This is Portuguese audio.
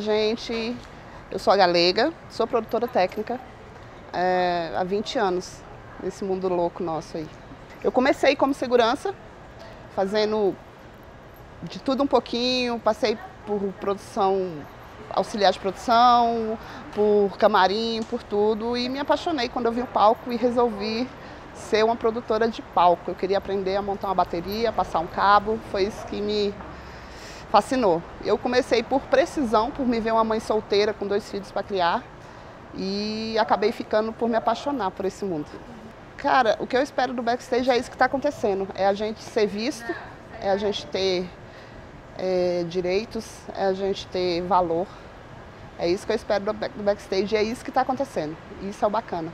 Gente, eu sou a Galega, sou produtora técnica é, há 20 anos nesse mundo louco nosso aí. Eu comecei como segurança, fazendo de tudo um pouquinho, passei por produção, auxiliar de produção, por camarim, por tudo, e me apaixonei quando eu vi o palco e resolvi ser uma produtora de palco. Eu queria aprender a montar uma bateria, passar um cabo, foi isso que me fascinou. Eu comecei por precisão, por me ver uma mãe solteira com dois filhos para criar e acabei ficando por me apaixonar por esse mundo. Cara, o que eu espero do backstage é isso que está acontecendo, é a gente ser visto, é a gente ter é, direitos, é a gente ter valor. É isso que eu espero do backstage e é isso que está acontecendo. Isso é o bacana.